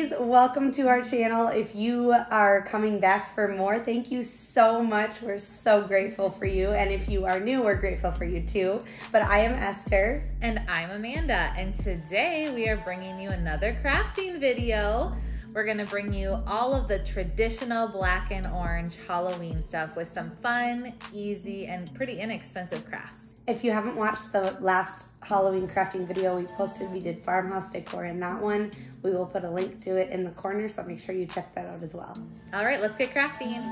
ladies, welcome to our channel. If you are coming back for more, thank you so much. We're so grateful for you. And if you are new, we're grateful for you too. But I am Esther. And I'm Amanda. And today we are bringing you another crafting video. We're gonna bring you all of the traditional black and orange Halloween stuff with some fun, easy, and pretty inexpensive crafts. If you haven't watched the last Halloween crafting video we posted, we did farmhouse decor in that one. We will put a link to it in the corner, so make sure you check that out as well. All right, let's get crafting.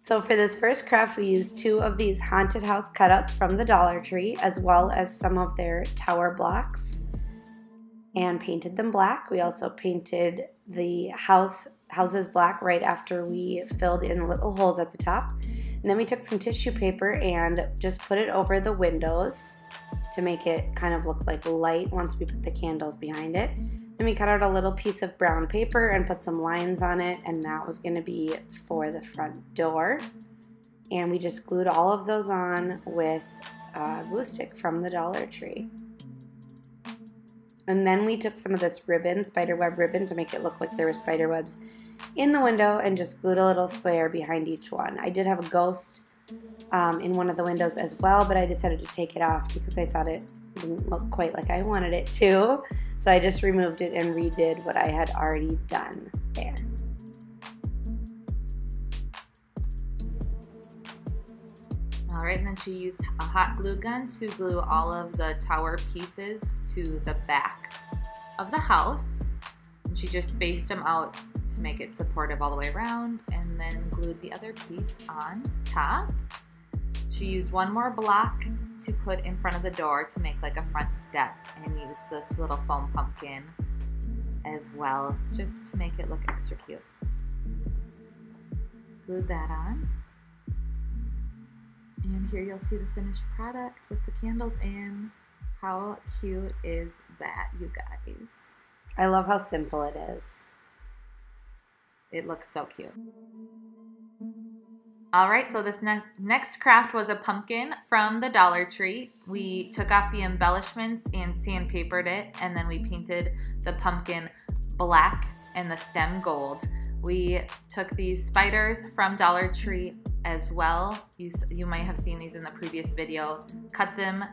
So for this first craft, we used two of these haunted house cutouts from the Dollar Tree, as well as some of their tower blocks, and painted them black. We also painted the house houses black right after we filled in little holes at the top. And then we took some tissue paper and just put it over the windows to make it kind of look like light once we put the candles behind it. Then we cut out a little piece of brown paper and put some lines on it and that was gonna be for the front door. And we just glued all of those on with a glue stick from the Dollar Tree. And then we took some of this ribbon, spider web ribbon, to make it look like there were spider webs in the window and just glued a little square behind each one. I did have a ghost um, in one of the windows as well, but I decided to take it off because I thought it didn't look quite like I wanted it to. So I just removed it and redid what I had already done there. All right, and then she used a hot glue gun to glue all of the tower pieces to the back of the house. And she just spaced them out to make it supportive all the way around and then glued the other piece on top. She used one more block to put in front of the door to make like a front step and used this little foam pumpkin as well just to make it look extra cute. Glued that on. And here you'll see the finished product with the candles in. How cute is that, you guys? I love how simple it is. It looks so cute. All right, so this next next craft was a pumpkin from the Dollar Tree. We took off the embellishments and sandpapered it, and then we painted the pumpkin black and the stem gold. We took these spiders from Dollar Tree as well. You, you might have seen these in the previous video. Cut them,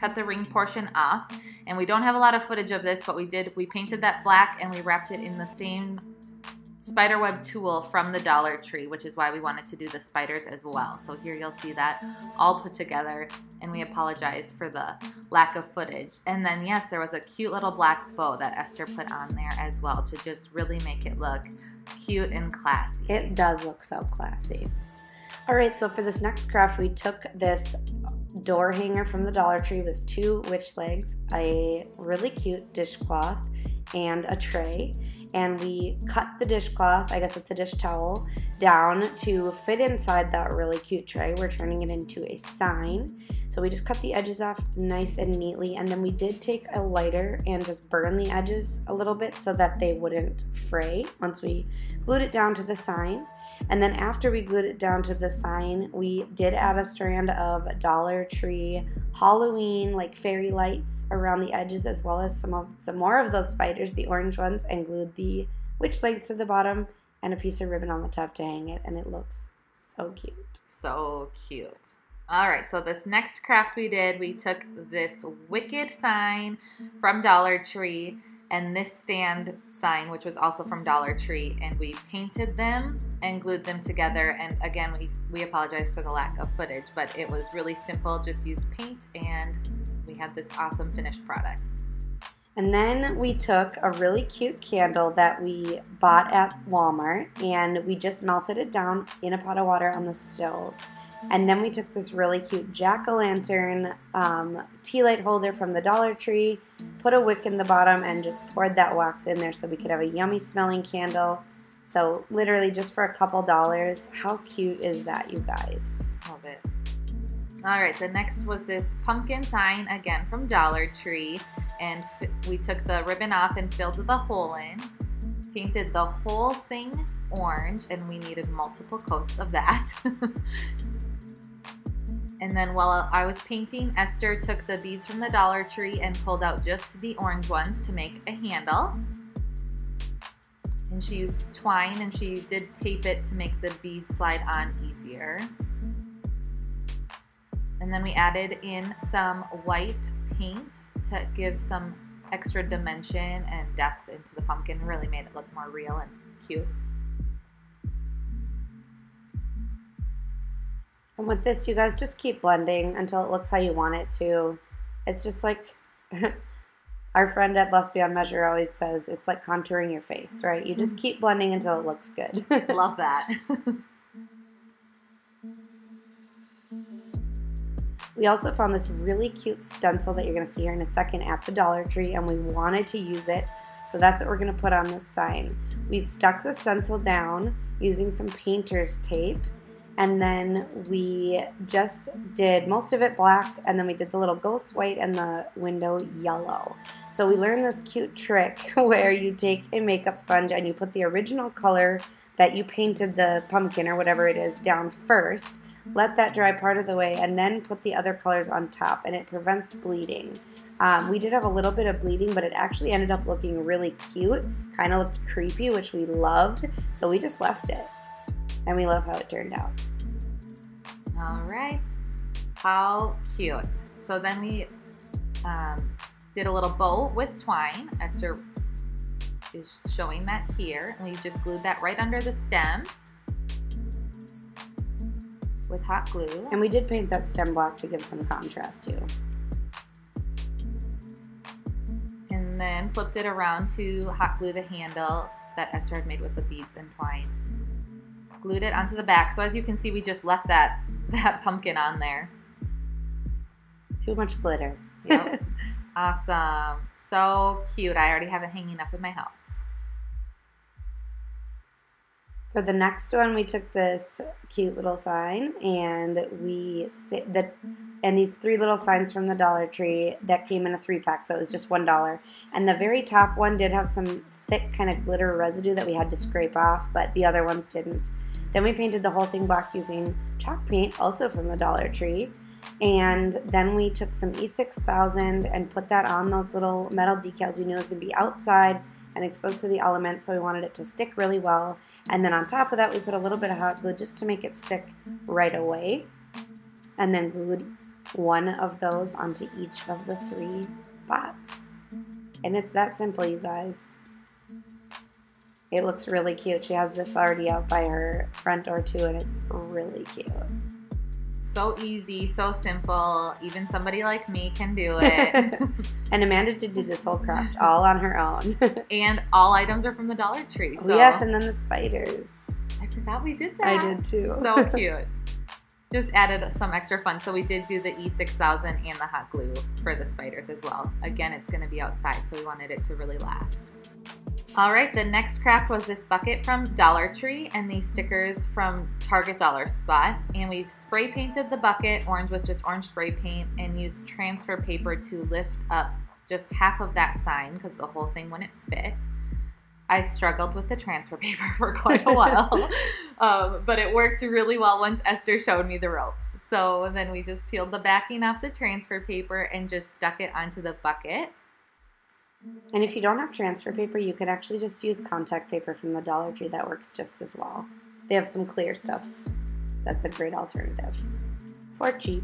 cut the ring portion off. And we don't have a lot of footage of this, but we did, we painted that black and we wrapped it in the same spiderweb tulle from the Dollar Tree, which is why we wanted to do the spiders as well. So here you'll see that all put together and we apologize for the lack of footage. And then yes, there was a cute little black bow that Esther put on there as well to just really make it look cute and classy. It does look so classy. All right, so for this next craft, we took this door hanger from the Dollar Tree with two witch legs, a really cute dishcloth, and a tray and we cut the dishcloth, I guess it's a dish towel, down to fit inside that really cute tray. We're turning it into a sign. So we just cut the edges off nice and neatly and then we did take a lighter and just burn the edges a little bit so that they wouldn't fray once we glued it down to the sign. And then after we glued it down to the sign, we did add a strand of Dollar Tree Halloween like fairy lights around the edges as well as some of some more of those spiders, the orange ones, and glued the witch legs to the bottom and a piece of ribbon on the top to hang it, and it looks so cute. So cute. All right, so this next craft we did, we took this wicked sign from Dollar Tree and this stand sign, which was also from Dollar Tree, and we painted them and glued them together. And again, we, we apologize for the lack of footage, but it was really simple, just used paint and we had this awesome finished product. And then we took a really cute candle that we bought at Walmart and we just melted it down in a pot of water on the stove. And then we took this really cute jack-o'-lantern um, tea light holder from the Dollar Tree, put a wick in the bottom, and just poured that wax in there so we could have a yummy smelling candle. So literally just for a couple dollars. How cute is that, you guys? Love it. All right, the next was this pumpkin sign, again from Dollar Tree. And we took the ribbon off and filled the hole in. Painted the whole thing orange, and we needed multiple coats of that. And then while I was painting, Esther took the beads from the Dollar Tree and pulled out just the orange ones to make a handle. And she used twine and she did tape it to make the bead slide on easier. And then we added in some white paint to give some extra dimension and depth into the pumpkin. Really made it look more real and cute. And with this, you guys just keep blending until it looks how you want it to. It's just like our friend at Blessed Beyond Measure always says, it's like contouring your face, right? You just mm-hmm. keep blending until it looks good. Love that. we also found this really cute stencil that you're going to see here in a second at the Dollar Tree, and we wanted to use it. So that's what we're going to put on this sign. We stuck the stencil down using some painter's tape and then we just did most of it black and then we did the little ghost white and the window yellow. So we learned this cute trick where you take a makeup sponge and you put the original color that you painted the pumpkin or whatever it is down first, let that dry part of the way, and then put the other colors on top and it prevents bleeding. Um, we did have a little bit of bleeding, but it actually ended up looking really cute, kind of looked creepy, which we loved, so we just left it. And we love how it turned out. All right. How cute. So then we um, did a little bow with twine. Esther is showing that here. And we just glued that right under the stem with hot glue. And we did paint that stem block to give some contrast too. And then flipped it around to hot glue the handle that Esther had made with the beads and twine. Glued it onto the back. So as you can see, we just left that that pumpkin on there. Too much glitter. Yep. awesome. So cute. I already have it hanging up in my house. For the next one, we took this cute little sign and we the and these three little signs from the Dollar Tree that came in a three pack, so it was just one dollar. And the very top one did have some thick kind of glitter residue that we had to scrape off, but the other ones didn't. Then we painted the whole thing black using chalk paint, also from the Dollar Tree. And then we took some E6000 and put that on those little metal decals we knew it was to be outside and exposed to the elements, so we wanted it to stick really well. And then on top of that, we put a little bit of hot glue just to make it stick right away. And then glued one of those onto each of the three spots. And it's that simple, you guys. It looks really cute. She has this already out by her front door too, and it's really cute. So easy, so simple. Even somebody like me can do it. and Amanda did do this whole craft all on her own. and all items are from the Dollar Tree. So. Yes, and then the spiders. I forgot we did that. I did too. So cute. Just added some extra fun. So we did do the E6000 and the hot glue for the spiders as well. Again, it's going to be outside, so we wanted it to really last. All right, the next craft was this bucket from Dollar Tree and these stickers from Target Dollar Spot. And we spray painted the bucket orange with just orange spray paint and used transfer paper to lift up just half of that sign because the whole thing wouldn't fit. I struggled with the transfer paper for quite a while, um, but it worked really well once Esther showed me the ropes. So then we just peeled the backing off the transfer paper and just stuck it onto the bucket. And if you don't have transfer paper, you can actually just use contact paper from the Dollar Tree. That works just as well. They have some clear stuff. That's a great alternative for cheap.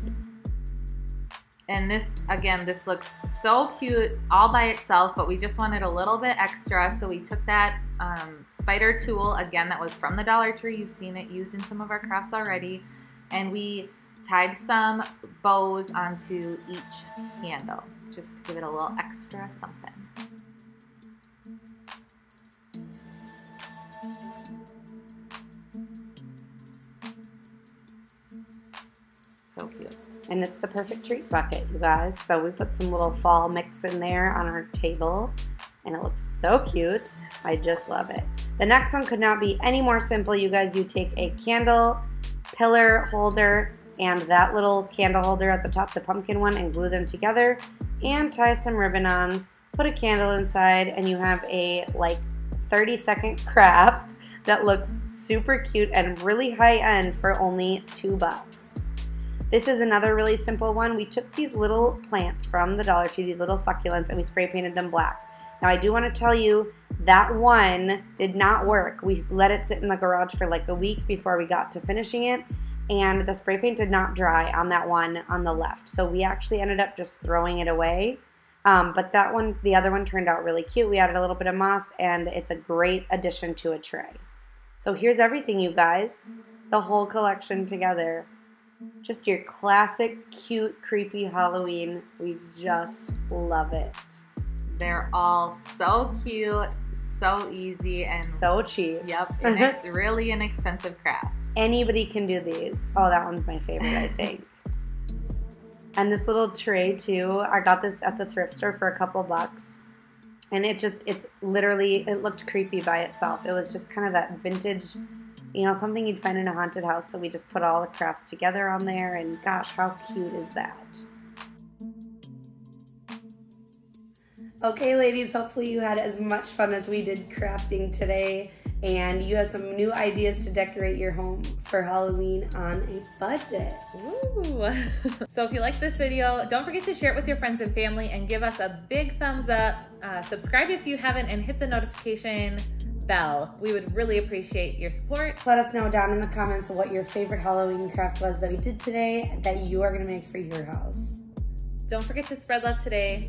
And this, again, this looks so cute all by itself, but we just wanted a little bit extra. So we took that um, spider tulle, again, that was from the Dollar Tree. You've seen it used in some of our crafts already. And we tied some bows onto each handle just to give it a little extra something. So cute. And it's the perfect treat bucket, you guys. So we put some little fall mix in there on our table and it looks so cute. I just love it. The next one could not be any more simple, you guys. You take a candle pillar holder and that little candle holder at the top, the pumpkin one, and glue them together and tie some ribbon on, put a candle inside, and you have a like 30 second craft that looks super cute and really high end for only two bucks. This is another really simple one. We took these little plants from the Dollar Tree, these little succulents, and we spray painted them black. Now I do want to tell you that one did not work. We let it sit in the garage for like a week before we got to finishing it and the spray paint did not dry on that one on the left. So we actually ended up just throwing it away. Um, but that one, the other one turned out really cute. We added a little bit of moss and it's a great addition to a tray. So here's everything, you guys. The whole collection together. Just your classic, cute, creepy Halloween. We just love it. They're all so cute, so easy, and so cheap. Yep, it's really inexpensive crafts. Anybody can do these. Oh, that one's my favorite, I think. and this little tray too. I got this at the thrift store for a couple bucks. And it just, it's literally, it looked creepy by itself. It was just kind of that vintage, you know, something you'd find in a haunted house. So we just put all the crafts together on there. And gosh, how cute is that? Okay, ladies, hopefully you had as much fun as we did crafting today and you have some new ideas to decorate your home for Halloween on a budget. Ooh. so if you like this video, don't forget to share it with your friends and family and give us a big thumbs up. Uh, subscribe if you haven't and hit the notification bell. We would really appreciate your support. Let us know down in the comments what your favorite Halloween craft was that we did today that you are gonna make for your house. Don't forget to spread love today.